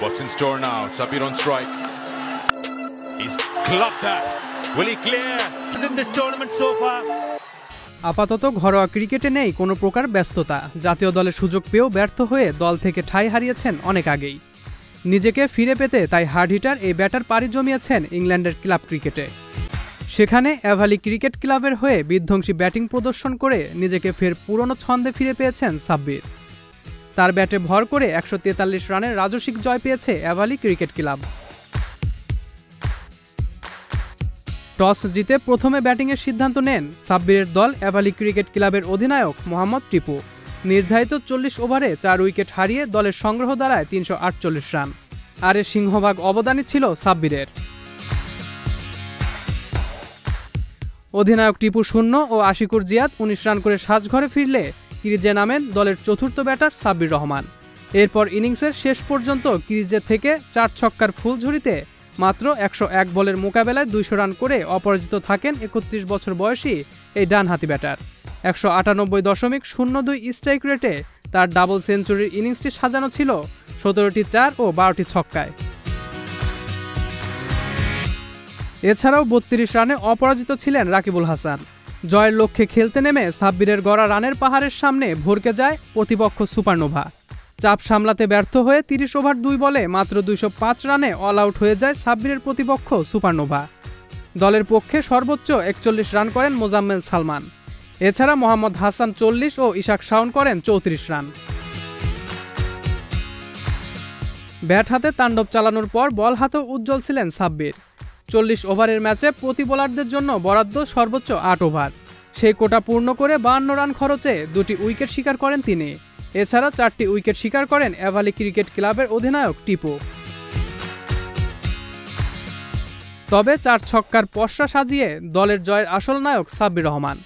What's in store now? Sabir on strike. He's clubbed that. Will he clear? He's in this tournament so far. আপাতত ঘরোয়া ক্রিকেটে নেই কোনো প্রকার ব্যস্ততা জাতীয় দলে সুযোগ পেয়েও ব্যর্থ হয়ে দল থেকে ঠাঁই হারিয়েছেন অনেক আগেই নিজেকে ফিরে পেতে তাই হার্ড হিটার এই ব্যাটার পাড়ি জমিয়েছেন ইংল্যান্ডের ক্লাব ক্রিকেটে সেখানে অ্যাভালি ক্রিকেট ক্লাবের হয়ে বিধ্বংসী ব্যাটিং প্রদর্শন করে নিজেকে ফের পুরনো ছন্দে ফিরে পেয়েছেন সাব্বির তার ব্যাটে ভর করে একশো তেতাল্লিশ রানের রাজস্বিক জয় পেয়েছে অ্যাভালি ক্রিকেট ক্লাব। টস জিতে প্রথমে ব্যাটিংয়ের সিদ্ধান্ত নেন সাব্বিরের দল অ্যাভালি ক্রিকেট ক্লাবের অধিনায়ক মোহাম্মদ টিপু। নির্ধারিত চল্লিশ ওভারে চার উইকেট হারিয়ে দলের সংগ্রহ দাঁড়ায় তিনশো আটচল্লিশ রান। আর সিংহভাগ অবদানই ছিল সাব্বিরের। অধিনায়ক টিপু শূন্য ও আশিকুর জিয়াদ উনিশ রান করে সাজঘরে ফিরলে ক্রিজে নামেন দলের চতুর্থ ব্যাটার সাব্বির রহমান। এরপর ইনিংসের শেষ পর্যন্ত ক্রিজে থেকে চার ছক্কার ফুলঝুরিতে মাত্র একশো এক বলের মোকাবেলায় দুইশো রান করে অপরাজিত থাকেন একত্রিশ বছর বয়সী এই ডানহাতি ব্যাটার। একশো আটানব্বই দশমিক শূন্য দুই স্ট্রাইক রেটে তার ডাবল সেঞ্চুরির ইনিংসটি সাজানো ছিল সতেরোটি চার ও বারোটি ছক্কায়। এছাড়াও বত্রিশ রানে অপরাজিত ছিলেন রাকিবুল হাসান। জয়ের লক্ষ্যে খেলতে নেমে সাব্বিরের গড়া রানের পাহাড়ের সামনে ভরকে যায় প্রতিপক্ষ সুপারনোভা। চাপ সামলাতে ব্যর্থ হয়ে তিরিশ ওভার দুই বলে মাত্র দুইশো পাঁচ রানে অল আউট হয়ে যায় সাব্বিরের প্রতিপক্ষ সুপারনোভা। দলের পক্ষে সর্বোচ্চ একচল্লিশ রান করেন মোজাম্মেল সালমান। এছাড়া মোহাম্মদ হাসান চল্লিশ ও ইশাক শাওন করেন চৌত্রিশ রান। ব্যাট হাতে তাণ্ডব চালানোর পর বল হাতেও উজ্জ্বল ছিলেন সাব্বির। চল্লিশ ওভারের ম্যাচে প্রতি বোলারদের জন্য বরাদ্দ সর্বোচ্চ আট ওভার। সেই কোটা পূর্ণ করে বান্ন রান খরচে দুটি উইকেট শিকার করেন তিনি। এছাড়া চারটি উইকেট শিকার করেন অ্যাভালি ক্রিকেট ক্লাবের অধিনায়ক টিপু। তবে চার ছক্কার পশ্চা সাজিয়ে দলের জয়ের আসল নায়ক সাব্বির রহমান।